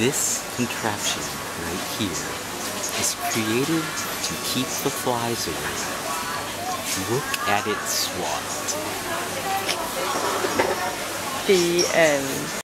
This contraption right here is created to keep the flies away. Look at it swat. The end.